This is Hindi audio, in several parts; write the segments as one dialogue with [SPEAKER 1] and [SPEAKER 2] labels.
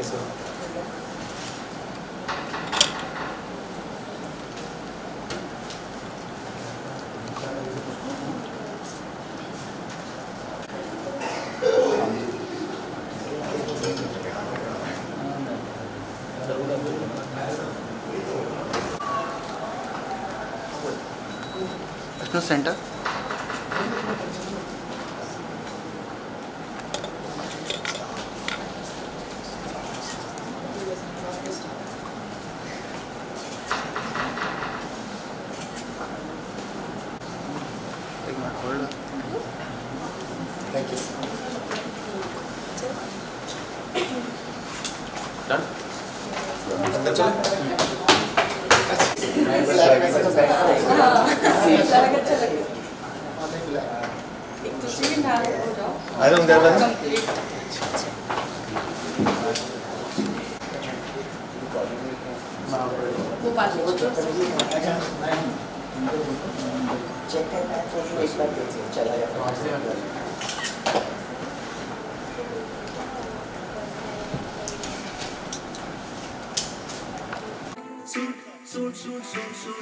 [SPEAKER 1] कैसे हो
[SPEAKER 2] Ashnu center. एक minute hold on.
[SPEAKER 1] Thank you अंदर चले I don't there one
[SPEAKER 3] check करना है तो एक बार देखिए चला गया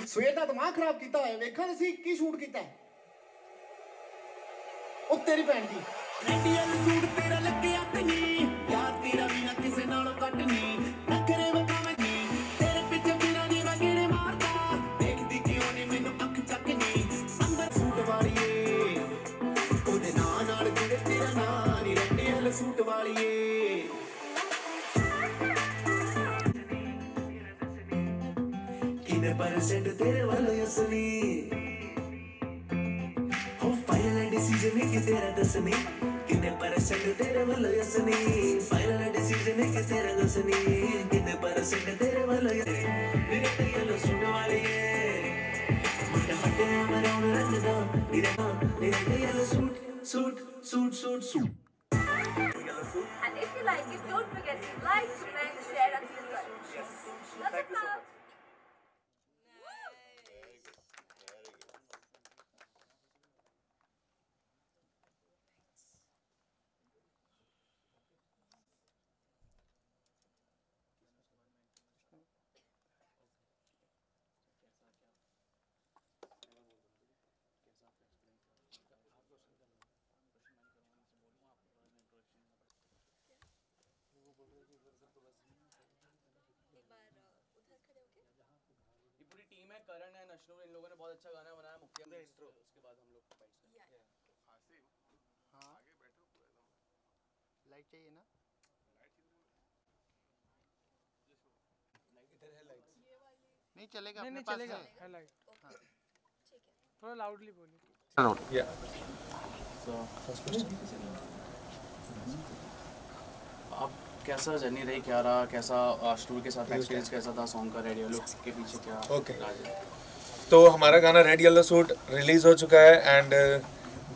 [SPEAKER 4] ਸਵੇਰ ਦਾ ਦਿਮਾਗ ਖਰਾਬ ਕੀਤਾ ਹੋਇਆ ਵੇਖਾਂ ਅਸੀਂ ਕੀ ਸ਼ੂਟ ਕੀਤਾ ਹੈ। ਉਹ ਤੇਰੀ ਭੈਣ ਦੀ
[SPEAKER 5] ਇੰਡੀਅਨ ਸੂਟ ਤੇਰਾ ਲੱਗਿਆ ਤੇ ਨਹੀਂ ਯਾਰ ਤੇਰਾ ਵੀ ਨਾ ਕਿਸੇ ਨਾਲੋਂ ਘੱਟ ਨਹੀਂ ਨਖਰੇ ਵਕਾਵੇਂ ਨਹੀਂ ਇੰਡੀਅਨ ਸੂਟ ਵਾਲੀਏ ਕਿੰਨੇ ਪਰਸੈਂਟ ਤੇਰੇ ਵੱਲੋਂ ਅਸਲੀ ਹੋ ਫਾਈਨਲ ਡਿਸੀਜਨ ਕਿ ਤੇਰਾ ਦੱਸਣੀ ਕਿੰਨੇ ਪਰਸੈਂਟ ਤੇਰੇ ਵੱਲੋਂ ਯਸਨੀ ਫਾਈਨਲ ਡਿਸੀਜਨ ਕਿ ਤੇਰਾ ਦੱਸਣੀ ਕਿੰਨੇ ਪਰਸੈਂਟ ਤੇਰੇ ਵੱਲੋਂ ਯਸਨੀ ਮੇਰੇ ਤੇ ਯਲੋ ਸੁਣ ਵਾਲੀ ਏ ਮੁੰਡਾ ਮੱਟੇ ਮਰਾਉਣ ਰੰਗ ਦਾ ਮੇਰੇ ਨਾਲ ਮੇਰੇ ਤੇ
[SPEAKER 6] and if you like it, don't forget to like, comment, share, and subscribe.
[SPEAKER 7] है करण है नशनूर इन लोगों ने बहुत अच्छा गाना बनाया मुक्ति उसके बाद हम लोग हाँ।
[SPEAKER 2] आगे बैठो लाइट चाहिए ना? इधर है।
[SPEAKER 8] लाइट नहीं
[SPEAKER 2] चलेगा
[SPEAKER 8] नहीं
[SPEAKER 2] नहीं
[SPEAKER 8] चलेगा
[SPEAKER 2] है।
[SPEAKER 8] है लाइट थोड़ा लाउडली बोलिए।
[SPEAKER 1] लाउड या सो फ़र्स्ट क्वेश्चन
[SPEAKER 7] आप कैसा जर्नी रही? क्या रहा? कैसा स्टूर के साथ एक्सपीरियंस कैसा था? सॉन्ग का रेडियो लुक के पीछे क्या
[SPEAKER 1] Okay. तो हमारा गाना रेड येलो सूट रिलीज़ हो चुका है एंड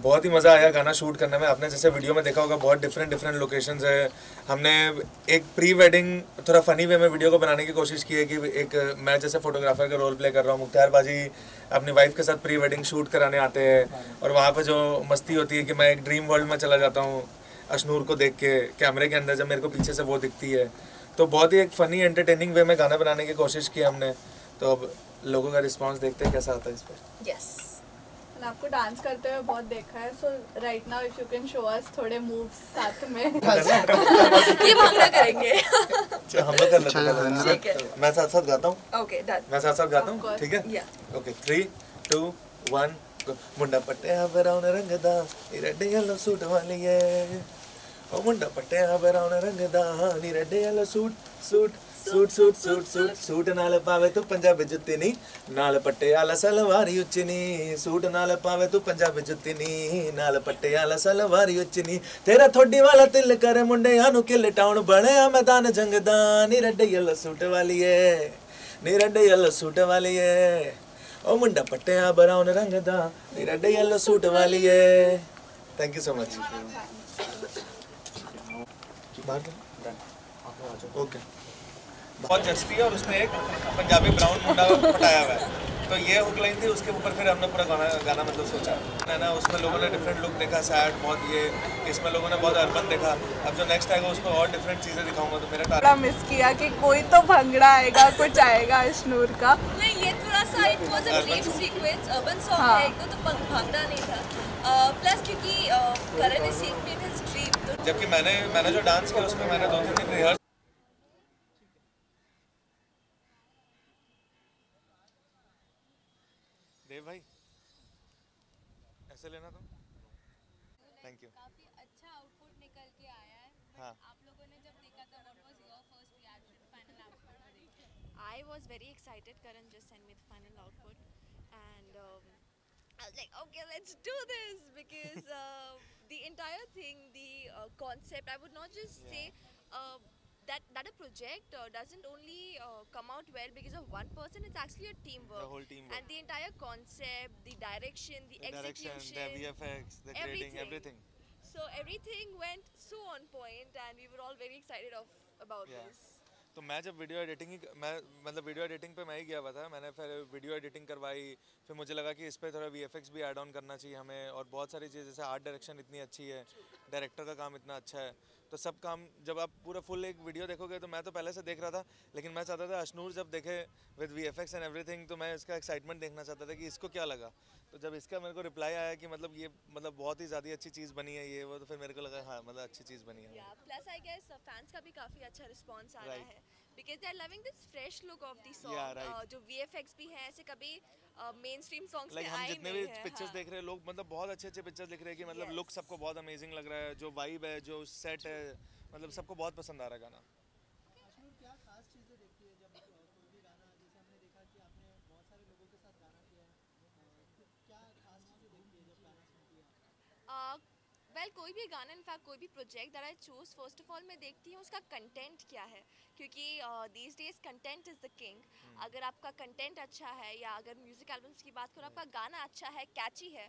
[SPEAKER 1] बहुत ही मज़ा आया गाना शूट करने में। आपने जैसे वीडियो में देखा होगा बहुत डिफरेंट डिफरेंट लोकेशंस है। हमने एक प्री वेडिंग थोड़ा फनी वे में वीडियो को बनाने की कोशिश की है कि एक मैं जैसे फोटोग्राफर का रोल प्ले कर रहा हूँ मुख्तार बाजी अपनी वाइफ के साथ प्री वेडिंग शूट कराने आते हैं। और वहाँ पर जो मस्ती होती है कि मैं एक ड्रीम वर्ल्ड में चला जाता हूँ। अशनूर को देख के कैमरे के अंदर जब मेरे को पीछे से वो दिखती है तो बहुत ही एक फ़नी एंटरटेनिंग वे में गाना बनाने की कोशिश की हमने। तो अब लोगों का रिस्पॉन्स देखते हैं कैसा आता है इस पर
[SPEAKER 9] यस आपको डांस करते हुए बहुत देखा है so right now if you can show us थोड़े मूव्स साथ में।
[SPEAKER 6] हाँ ये भांगड़ा करेंगे।
[SPEAKER 1] अच्छा हम लोग कर लेते हैं मैं साथ साथ गाता हूँ?
[SPEAKER 6] ओके डन
[SPEAKER 1] मैं साथ साथ गाता हूँ? ठीक है? ओके थ्री टू वन मुंडा पट्टे हाँ रंगदा रेड येलो सूट वाली है। ਵਾਲੀ ਏ ਉਹ ਮੁੰਡਾ ਪੱਟਿਆ ਬਰਾਉਨ ਰੰਗ ਦਾ ਨੀ red yellow suit suit suit suit suit suit suit ਨਾਲ ਪਾਵੇ ਤੂੰ ਪੰਜਾਬੀ ਜੁੱਤੀ ਨੀ ਨਾਲ ਪੱਟਿਆਲਾ ਸਲਵਾਰੀ ਉੱਚੀ ਨੀ ਸੂਟ ਨਾਲ ਪਾਵੇ ਤੂੰ ਪੰਜਾਬੀ ਜੁੱਤੀ ਨੀ ਨਾਲ ਪੱਟਿਆਲਾ ਸਲਵਾਰੀ ਉੱਚੀ ਨੀ ਤੇਰਾ ਥੋੜੀ ਵਾਲਾ ਤਿਲ ਕਰ ਮੁੰਡਿਆਂ ਨੂੰ ਕਿਲ ਟਾਉਣ ਬਣਿਆ ਮੈਦਾਨ ਜੰਗ ਦਾ ਨੀ ਰੈੱਡ ਯੈਲੋ ਸੂਟ ਵਾਲੀ ਏ ਨੀ ਰੈੱਡ ਯੈਲੋ ਸੂਟ ਵਾਲੀ ਏ ਉਹ ਮੁੰਡਾ ਪੱਟਿਆ ਬਰਾਉਨ ਰੰਗ ਦਾ ਨੀ ਰੈੱਡ ਯੈਲੋ ਸੂਟ ਵਾਲੀ ਏ thank you so much okay बहुत जस्ती है और उसने एक पंजाबी ब्राउन मुंडा पटाया हुआ है। तो ये हुक लाइन थी उसके ऊपर फिर हमने पूरा गाना गाना मतलब सोचा। है ना उसमें लोगों ने डिफरेंट लुक देखा सैड बहुत ये इसमें लोगों ने बहुत अर्बन देखा। अब जो नेक्स्ट आएगा उसमें और डिफरेंट चीज़ें दिखाऊँगा तो मेरा
[SPEAKER 9] थोड़ा मिस किया कि कोई तो भंगड़ा आएगा कुछ आएगा अश्नूर का।
[SPEAKER 6] नहीं ये थोड़ा सा it was a dream sequence urban song
[SPEAKER 9] हाँ।
[SPEAKER 6] एक तो भंग- भांगड़ा नहीं था। प्लस क्योंकि करण इज़ सीइंग
[SPEAKER 1] जबकि मैंने मैंने जो डांस किया उसमें मैंने दो तीन दिन रिहर्स देव भाई ऐसे लेना तुम थैंक यू
[SPEAKER 10] काफ़ी अच्छा आउटपुट निकल के आया है।
[SPEAKER 1] हाँ।
[SPEAKER 10] आप लोगों ने जब देखा था what was your first reaction final output को देख के
[SPEAKER 11] I was very excited. Karan just sent me the final output, and um, I was like, okay, let's do this because the entire thing, the uh, concept, I would not just say uh, that that a project uh, doesn't only uh, come out well because of one person. It's actually a teamwork.
[SPEAKER 1] The whole teamwork.
[SPEAKER 11] And the entire concept, the direction, the,
[SPEAKER 1] the direction
[SPEAKER 11] execution,
[SPEAKER 1] the VFX the grading everything
[SPEAKER 11] So everything went so on point, and we were all very excited of about
[SPEAKER 1] Yeah.
[SPEAKER 11] this.
[SPEAKER 1] तो मैं जब वीडियो एडिटिंग ही मैं मतलब वीडियो एडिटिंग पे मैं ही गया हुआ था। मैंने फिर वीडियो एडिटिंग करवाई। फिर मुझे लगा कि इस पर थोड़ा वी भी ऐड ऑन करना चाहिए हमें और बहुत सारी चीज़, जैसे आर्ट डायरेक्शन इतनी अच्छी है डायरेक्टर का काम इतना अच्छा है। तो सब काम, जब आप पूरा फुल एक वीडियो देखोगे तो मैं तो पहले से देख रहा था, लेकिन मैं चाहता था अशनूर जब देखे विद वी एंड एवरीथिंग तो मैं इसका एक्साइटमेंट देखना चाहता था कि इसको क्या लगा। तो जब इसका मेरे को रिप्लाई आया कि मतलब ये मतलब बहुत ही ज़्यादा अच्छी चीज़ बनी है ये वो तो फिर मेरे को लगा हाँ मतलब अच्छी चीज़ बनी है
[SPEAKER 11] plus I guess uh, का भी काफ़ी अच्छा रिस्पांस आ रहा है loving this fresh look of the song.
[SPEAKER 1] Yeah, right.
[SPEAKER 11] uh, जो VFX भी है ऐसे कभी मेन स्ट्रीम सॉन्ग्स में
[SPEAKER 1] हम जितने भी पिक्चर्स
[SPEAKER 11] हाँ.
[SPEAKER 1] देख रहे हैं लोग मतलब बहुत अच्छे अच्छे पिक्चर्स दिख रहे हैं कि मतलब लुक सबको बहुत अमेजिंग लग रहा है जो वाइब है जो सेट है मतलब सबको बहुत पसंद आ रहा है गाना
[SPEAKER 2] क्या खास चीज़ें देखती है जब कोई भी गाना जैसे हमने देखा कि आपने बहुत सारे लोगों के साथ गाना किया है तो क्या खास चीज़ें देखती है जब गाना सुनती है
[SPEAKER 11] Uh, वेल well, कोई भी गाना इनफैक्ट कोई भी project that I choose first of all मैं देखती हूँ उसका कंटेंट क्या है। क्योंकि these days content is the king अगर आपका कंटेंट अच्छा है या अगर म्यूज़िक एल्बम्स की बात करो आपका गाना अच्छा है कैची है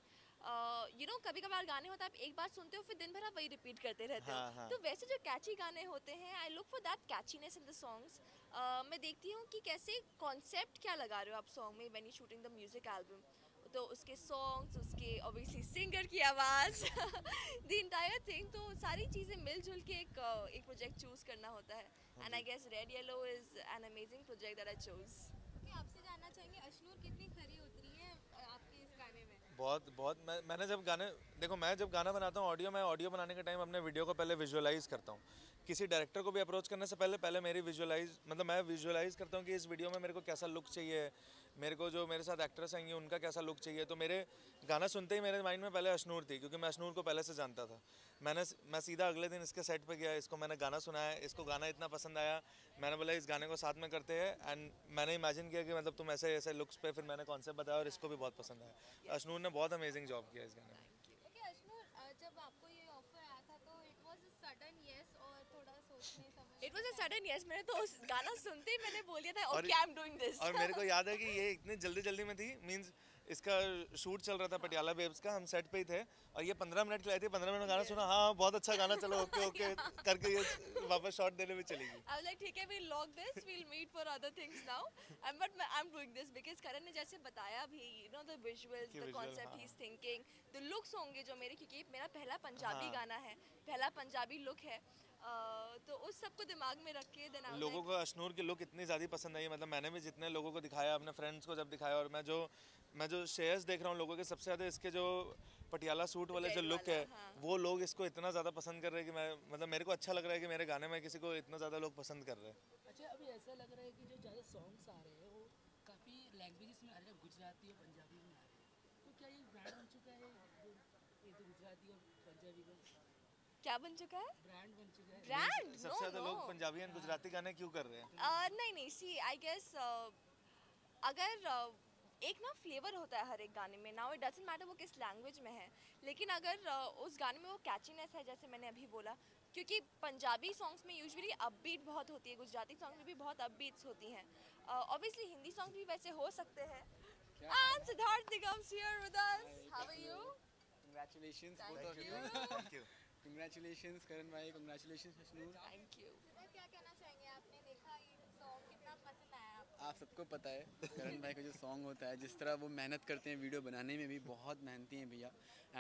[SPEAKER 11] यू नो कभी कभार गाने होते हैं आप एक बार सुनते हो फिर दिन भर आप वही रिपीट करते रहते हो।
[SPEAKER 1] हाँ, हाँ।
[SPEAKER 11] तो वैसे जो कैची गाने होते हैं I look for that catchiness in the songs मैं देखती हूँ कि कैसे कॉन्सेप्ट क्या लगा रहे हो आप सॉन्ग में when you shooting the music album तो उसके सॉन्ग्स उसके ऑब्वियसली सिंगर की आवाज़। द इंटायर थिंग तो सारी चीज़ें मिलजुल के एक uh, एक प्रोजेक्ट चूज़ करना होता है। And I guess red yellow is an amazing project that I
[SPEAKER 10] choose आपसे जानना चाहेंगे अशनूर कितनी खरी उतरी है आपके इस गाने में?
[SPEAKER 1] बहुत बहुत मैं मैंने जब गाने देखो मैं जब गाना बनाता हूँ ऑडियो मैं ऑडियो बनाने के टाइम अपने वीडियो को पहले विजुअलाइज करता हूँ। किसी डायरेक्टर को भी अप्रोच करने से पहले पहले मेरी विजुअलाइज मतलब मैं विजुअलाइज करता हूँ कि इस वीडियो में मेरे को कैसा लुक चाहिए, मेरे को जो मेरे साथ एक्ट्रेस आएँगी, उनका कैसा लुक चाहिए। तो मेरे गाना सुनते ही मेरे माइंड में पहले अशनूर थी, क्योंकि मैं अशनूर को पहले से जानता था। मैंने मैं सीधा अगले दिन इसके सेट पर गया, इसको मैंने गाना सुनाया, इसको गाना इतना पसंद आया। मैंने बोला, इस गाने को साथ में करते हैं। एंड मैंने इमेजिन किया कि मतलब तुम ऐसे ऐसे लुक्स पे फिर मैंने कॉन्सेप्ट बताया और इसको भी बहुत पसंद आया। अशनूर ने बहुत अमेजिंग जॉब किया इस गाने में
[SPEAKER 10] ओके अशनूर अ, जब आपको ये ऑफ़र आया था तो it was a sudden yes और थोड़ा सोचने समझ
[SPEAKER 11] it was a sudden yes मैंने तो उस गाना सुनते ही मैंने बोल दिया था okay I am doing this
[SPEAKER 1] और मेरे को याद है कि ये इतनी जल्दी जल्दी में थी मींस इसका शूट चल रहा था पटियाला बेब्स का हम सेट पे ही थे और ये पंद्रह मिनट के थी पंद्रह मिनट गाना सुना हाँ बहुत अच्छा गाना चलो ओके ओके करके ये वापस शॉट देने में चली गई
[SPEAKER 11] like, ठीक है, we'll log this, we'll meet for other things now. Um, but मैं- I'm doing this because करण ने जैसे बताया भी, you know, the visuals,
[SPEAKER 1] कि
[SPEAKER 11] the
[SPEAKER 1] visual,
[SPEAKER 11] concept
[SPEAKER 1] हाँ।
[SPEAKER 11] he's thinking, the looks होंगे जो मेरे क्योंकि मेरा पहला पंजाबी
[SPEAKER 1] हाँ।
[SPEAKER 11] गाना है, पहला पंजाबी लुक है. तो उस सबको दिमाग में रख के was
[SPEAKER 1] लोगों को अशनूर की लुक इतनी ज़्यादा पसंद आई मतलब मैंने भी जितने लोगों को दिखाया अपने फ्रेंड्स को जब दिखाया और मैं जो मैं जो शेयर्स देख रहा हूँ लोगों के सबसे ज़्यादा इसके जो पटियाला सूट वाले जो लुक है
[SPEAKER 11] हाँ।
[SPEAKER 1] वो लोग इसको इतना ज़्यादा पसंद कर रहे हैं कि मैं मतलब मेरे को अच्छा लग रहा है कि मेरे गाने में किसी को इतना ज़्यादा लोग पसंद कर रहे हैं।
[SPEAKER 12] अच्छा अभी ऐसा लग रहा है कि जो ज़्यादा सॉन्ग्स आ रहे हैं वो काफ़ी लैंग्वेजेस में आ रहे हैं गुजराती और पंजाबी में आ रहे हैं तो क्या ये ब्रांड बन चुका है जो ये तो गुजराती और पंजाबी का
[SPEAKER 11] क्या बन चुका है?
[SPEAKER 12] ब्रांड बन चुका है
[SPEAKER 11] Brand?
[SPEAKER 1] सबसे ज़्यादा लोग पंजाबी एंड गुजराती गाने क्यों कर रहे हैं
[SPEAKER 11] Uh, नहीं नहीं सी आई गेस अगर uh, एक ना फ्लेवर होता है हर एक गाने में नाउ इट डजेंट मैटर वो किस लैंग्वेज में है लेकिन अगर उस गाने में वो कैचीनेस है जैसे मैंने अभी बोला क्योंकि पंजाबी सॉन्ग्स में यूजुअली अपबीट बहुत होती है गुजराती सॉन्ग में भी बहुत अपबीट्स होती हैं ऑब्वियसली हिंदी सॉन्ग भी वैसे हो सकते हैं and Siddharth Nigam's here with us how are you
[SPEAKER 13] Congratulations, both of
[SPEAKER 11] you.
[SPEAKER 13] you.
[SPEAKER 1] Thank you.
[SPEAKER 13] Congratulations, Karan bhai. Congratulations, Ashnoor.
[SPEAKER 11] Thank you
[SPEAKER 10] क्या कहना चाहेंगे आपने देखा ये सॉन्ग कितना पसंद आया
[SPEAKER 13] आप सबको पता है करण भाई का जो सॉन्ग होता है जिस तरह वो मेहनत करते हैं वीडियो बनाने में भी बहुत मेहनती हैं भैया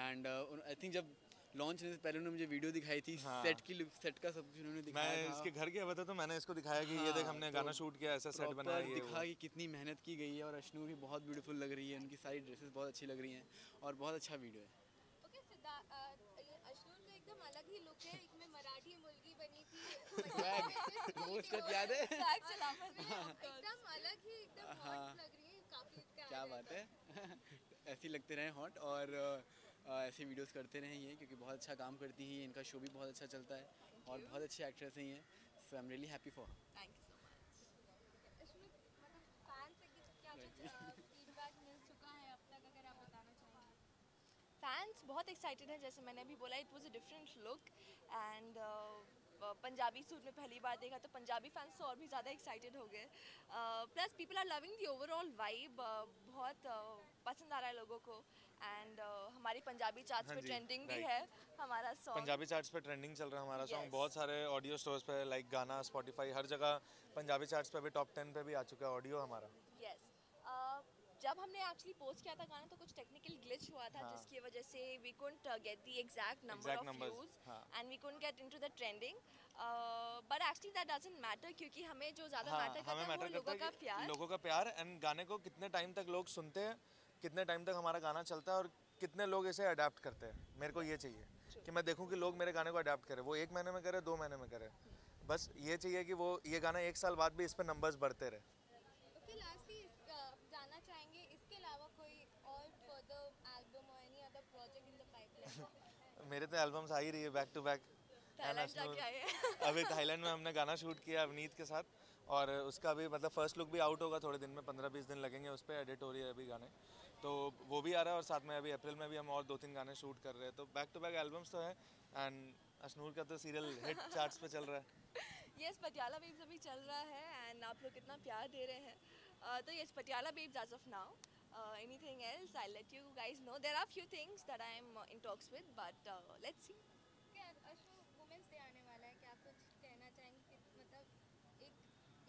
[SPEAKER 13] एंड आई थिंक जब लॉन्च होने से पहले उन्होंने मुझे वीडियो दिखाई थी
[SPEAKER 1] हाँ।
[SPEAKER 13] सेट की सेट का सब कुछ उन्होंने दिखाया
[SPEAKER 1] मैं इसके घर गया हुआ तो मैंने इसको दिखाया कि हाँ, ये देख हमने
[SPEAKER 13] तो
[SPEAKER 1] गाना शूट किया ऐसा सेट बनाया ये
[SPEAKER 13] दिखा। कि कितनी मेहनत की गई है और अशनूर भी बहुत ब्यूटीफुल लग रही है उनकी सारी ड्रेसेस बहुत अच्छी लग रही हैं और बहुत अच्छा वीडियो है
[SPEAKER 10] ओके सिद्धार्थ अ, ये अशनूर का एकदम अलग ही लुक है एक में मराठी मुलगी
[SPEAKER 13] वो स्टेप याद है?
[SPEAKER 10] एकदम अलग ही एकदम
[SPEAKER 13] हाँ।
[SPEAKER 10] लग रही है काफ़ी
[SPEAKER 13] क्या बात है। ऐसे लगते रहें हॉट और ऐसे वीडियोस करते रहें ये क्योंकि बहुत अच्छा काम करती हैं इनका शो भी बहुत अच्छा चलता है और बहुत अच्छी एक्ट्रेस हैं ये। So I am really happy
[SPEAKER 10] for thank you so much fan से कि- क्या कुछ फीडबैक मिल चुका अब तक अगर आप बताना चाहेंगे
[SPEAKER 11] फैंस बहुत एक्साइटेड हैं जैसे मैंने अभी बोला it was a different look and Punjabi suit में पहली बार देखा तो पंजाबी फैंस तो और भी ज़्यादा एक्साइटेड हो गए। Plus people are loving the overall vibe बहुत uh, पसंद आ रहा है लोगों को। एंड uh, हमारी पंजाबी चार्ट्स
[SPEAKER 1] हाँ
[SPEAKER 11] पे ट्रेंडिंग भी है हमारा सॉन्ग
[SPEAKER 1] पंजाबी चार्ट्स पे ट्रेंडिंग चल रहा है हमारा सॉन्ग
[SPEAKER 11] Yes.
[SPEAKER 1] बहुत सारे ऑडियो स्टोर्स पे लाइक गाना स्पॉटिफाई हर जगह पंजाबी चार्ट्स पे भी टॉप टेन पे भी आ चुका है ऑडियो हमारा।
[SPEAKER 11] जब हमने एक्चुअली पोस्ट किया था गाना तो कुछ टेक्निकल ग्लिच हुआ था
[SPEAKER 1] हाँ.
[SPEAKER 11] जिसकी वजह से we couldn't get the
[SPEAKER 1] exact number
[SPEAKER 11] of
[SPEAKER 1] views.
[SPEAKER 11] And we couldn't get into the trending but actually that doesn't matter क्योंकि हमें जो ज़्यादा
[SPEAKER 1] हाँ
[SPEAKER 11] मैटर करता है वो लोगों का प्यार।
[SPEAKER 1] लोगों का प्यार एंड गाने को कितने टाइम तक लोग सुनते हैं कितने टाइम तक हमारा गाना चलता है और कितने लोग इसे अडेप्ट करते हैं। मेरे को ये चाहिए कि मैं देखूँ कि लोग मेरे गाने को अडेप्ट करें। वो एक महीने में करे दो महीने में करे। बस ये चाहिए कि वो ये गाना एक साल बाद भी इस पर नंबर्स बढ़ते रहे। मेरे तो एल्बम्स आ ही रही है बैक टू बैक। अभी थाईलैंड में हमने गाना शूट किया अवनीत के साथ और उसका भी मतलब फ़र्स्ट लुक भी आउट होगा थोड़े दिन में पंद्रह बीस दिन लगेंगे उस पर एडिट हो रही है अभी गाने। तो वो भी आ रहा है और साथ में अभी अप्रैल में भी हम और दो तीन गाने शूट कर रहे हैं। तो बैक टू बैक एल्बम्स तो है एंड अशनूर का तो सीरियल हिट चार्ट्स पे चल रहा है।
[SPEAKER 11] यस पटियाला बेब्स अभी चल रहा है एंड आप लोग कितना प्यार दे रहे हैं। Uh, तो yes Patiala babes as of now Anything else I let you guys know there are few things that I am in talks with but let's see
[SPEAKER 10] क्या अशु वुमेंस डे आने वाला है क्या कुछ कहना चाहेंगे कि मतलब एक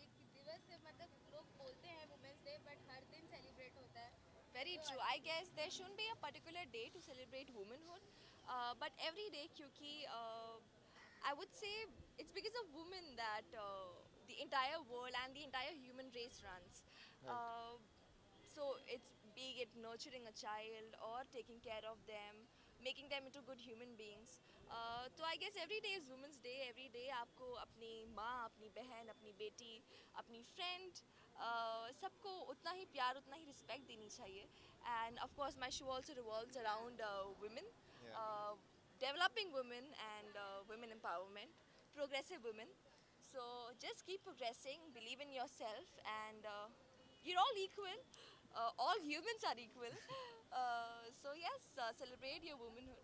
[SPEAKER 10] एक दिवस से मतलब लोग बोलते हैं वुमेंस डे बट हर दिन सेलिब्रेट होता है
[SPEAKER 11] Very true. I guess there shouldn't be a particular day to celebrate womanhood, uh, but every day, क्योंकि uh, I would say it's because of women that uh, the entire world and the entire human race runs. Uh, so it's be it nurturing a child or taking care of them, making them into good human beings. Uh, तो I guess every day is women's day every day आपको अपनी माँ अपनी बहन अपनी बेटी अपनी फ्रेंड सबको उतना ही प्यार उतना ही रिस्पेक्ट देनी चाहिए and of course my show also revolves around women developing women and uh, women empowerment, progressive women. So just keep progressing, believe in yourself, and uh, you're all equal. Uh, all humans are equal. Uh, so yes, uh, celebrate your womanhood.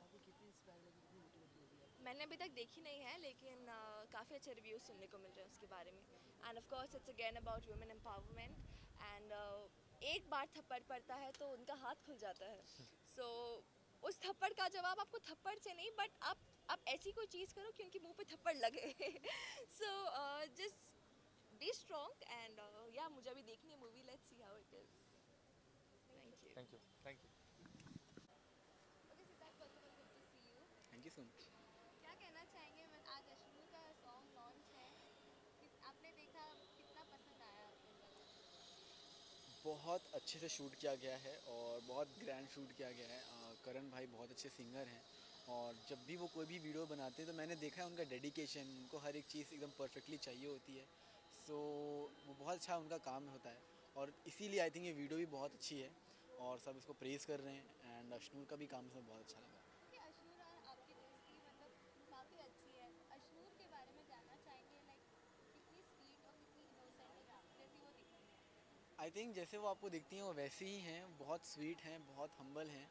[SPEAKER 12] आपको कितनी इंस्पायर लगी कितनी मोटिवेट लगी है
[SPEAKER 11] मैंने अभी तक देखी नहीं है लेकिन uh, काफ़ी अच्छे रिव्यूज़ सुनने को मिल रहे हैं उसके बारे में। And of course it's again about women empowerment and एक बार थप्पड़ पड़ता है तो उनका हाथ खुल जाता है। सो उस थप्पड़ का जवाब आपको थप्पड़ से नहीं बट आप आप ऐसी कोई चीज़ करो कि उनके मुँह पे थप्पड़ लगे। So just be strong and या मुझे अभी देखनी है movie let's see how it is
[SPEAKER 1] thank you thank you
[SPEAKER 10] okay Siddharth first of all good to see you
[SPEAKER 13] thank you so much
[SPEAKER 10] क्या कहना चाहेंगे मैं आज अश्विनी का सॉन्ग लॉन्च है किस- आपने देखा कितना पसंद आया आपको
[SPEAKER 13] बहुत अच्छे से शूट किया गया है और बहुत ग्रैंड शूट किया गया है। करण भाई बहुत अच्छे सिंगर हैं और जब भी वो कोई भी वीडियो बनाते हैं तो मैंने देखा है उनका डेडिकेशन उनको हर एक चीज़ एकदम परफेक्टली चाहिए होती है। सो वो बहुत अच्छा उनका काम होता है और इसीलिए आई थिंक ये वीडियो भी बहुत अच्छी है और सब इसको प्रेज़ कर रहे हैं एंड अशनूर का भी काम इसमें बहुत अच्छा लगा
[SPEAKER 10] कि अश्नूर और आपकी दोस्ती मतलब काफ़ी अच्छी है अश्नूर के बारे में जानना चाहेंगे लाइक कितनी स्वीट और कितनी इनोसेंट जैसी वो दिखती है
[SPEAKER 13] आई थिंक जैसे वो आपको दिखती हैं, वो वैसे ही हैं, बहुत स्वीट हैं, बहुत हम्बल हैं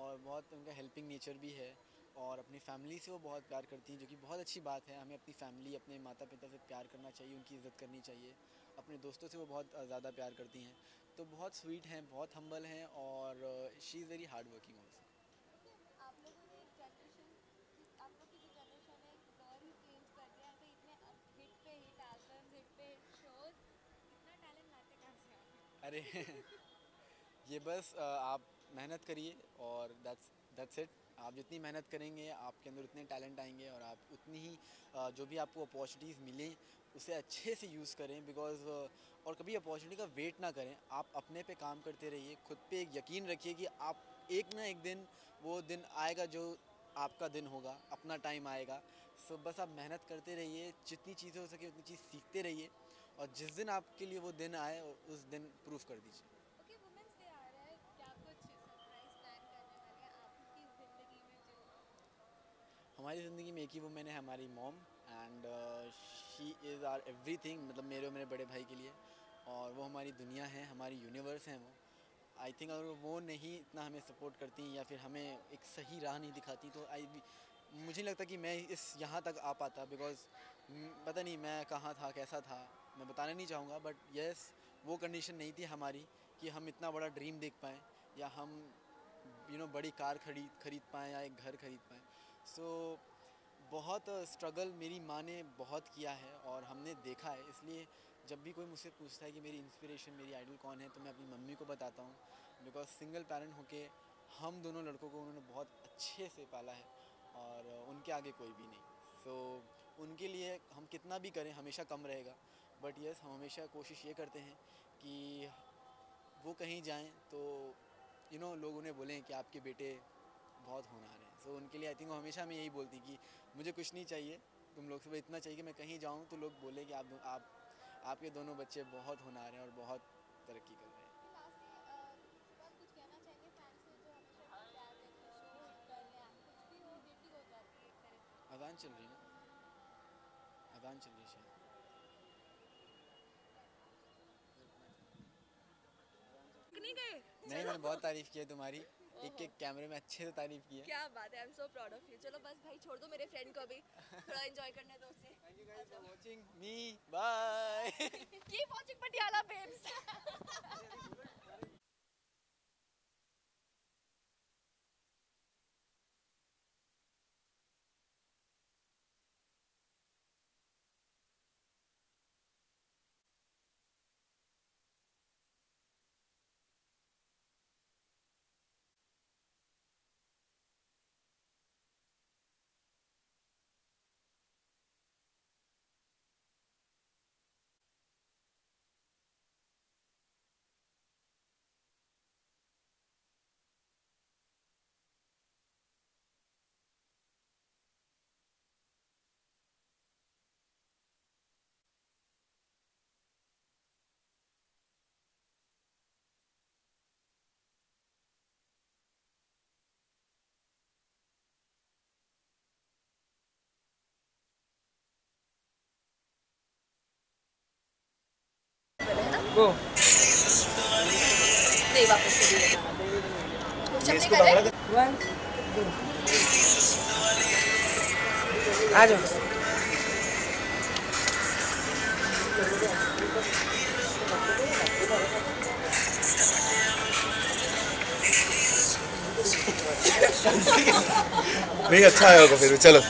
[SPEAKER 13] और बहुत उनका हेल्पिंग नेचर भी है और अपनी फैमिली से वो बहुत प्यार करती हैं, जो कि बहुत अच्छी बात है। हमें अपनी फैमिली अपने माता पिता से प्यार करना चाहिए, उनकी इज़्ज़त करनी चाहिए, अपने दोस्तों से वो बहुत ज़्यादा प्यार करती हैं। तो बहुत स्वीट हैं, बहुत हम्बल हैं और she is very hard working also
[SPEAKER 10] आप लोगों ने एक जनरेशन
[SPEAKER 13] अरे, ये बस आप मेहनत करिए और दैट्स दैट्स इट आप जितनी मेहनत करेंगे, आपके अंदर उतने टैलेंट आएँगे और आप उतनी ही जो भी आपको अपॉर्चुनिटीज़ मिलें, उसे अच्छे से यूज़ करें बिकॉज़ और कभी अपॉर्चुनिटी का वेट ना करें। आप अपने पे काम करते रहिए, खुद पे एक यकीन रखिए कि आप एक ना एक दिन, वो दिन आएगा जो आपका दिन होगा, अपना टाइम आएगा। सो बस आप मेहनत करते रहिए, जितनी चीज़ें हो सके उतनी चीज़ सीखते रहिए। और जिस दिन आपके लिए वो दिन आए उस दिन प्रूफ कर दीजिए। हमारी ज़िंदगी में एक ही वुमेन है हमारी mom and she is are everything मतलब मेरे और मेरे बड़े भाई के लिए। और वो हमारी दुनिया है हमारी यूनिवर्स हैं वो। आई थिंक अगर वो नहीं इतना हमें सपोर्ट करती या फिर हमें एक सही राह नहीं दिखाती तो आई मुझे नहीं लगता कि मैं इस यहाँ तक आ पाता बिकॉज़ पता नहीं मैं कहाँ था कैसा था। मैं बताना नहीं चाहूँगा बट यस वो कंडीशन नहीं थी हमारी कि हम इतना बड़ा ड्रीम देख पाएँ या हम यू नो बड़ी कार खरीद खरीद पाएँ या एक घर खरीद पाएँ। सो बहुत स्ट्रगल मेरी माँ ने बहुत किया है और हमने देखा है। इसलिए जब भी कोई मुझसे पूछता है कि मेरी इंस्पिरेशन मेरी आइडल कौन है तो मैं अपनी मम्मी को बताता हूँ। बिकॉज़ सिंगल पेरेंट होके हम दोनों लड़कों को उन्होंने बहुत अच्छे से पाला है और उनके आगे कोई भी नहीं। सो so, उनके लिए हम कितना भी करें हमेशा कम रहेगा। बट यस हम हमेशा कोशिश ये करते हैं कि वो कहीं जाएँ तो यू नो लोग उन्हें बोलें कि आपके बेटे बहुत होनहार हैं। सो so, उनके लिए आई थिंक वो हमेशा हमें यही बोलती कि मुझे कुछ नहीं चाहिए तुम लोग से इतना चाहिए कि मैं कहीं जाऊँ तो लोग बोले कि आप आप आपके दोनों बच्चे बहुत होनहार हैं और बहुत तरक्की कर रहे हैं।
[SPEAKER 10] हैं। हैं हो? हो है
[SPEAKER 13] अदान चल रही है ना? अदान चल रही है
[SPEAKER 11] नहीं गए?
[SPEAKER 13] नहीं मैंने बहुत तारीफ़ की है तुम्हारी। एक एक कैमरे में अच्छे से तारीफ़ की है।
[SPEAKER 11] क्या बात है I am so proud of you चलो बस भाई छोड़ दो मेरे फ्रेंड को अभी। थोड़ा एंजॉय करने दो उसे thank you guys for
[SPEAKER 13] watching me bye
[SPEAKER 11] keep watching Patiala babes
[SPEAKER 8] गो
[SPEAKER 11] नहीं वापस करिए कुछ
[SPEAKER 8] वन आ जाओ।
[SPEAKER 1] नहीं अच्छा आया होगा फिर चलो।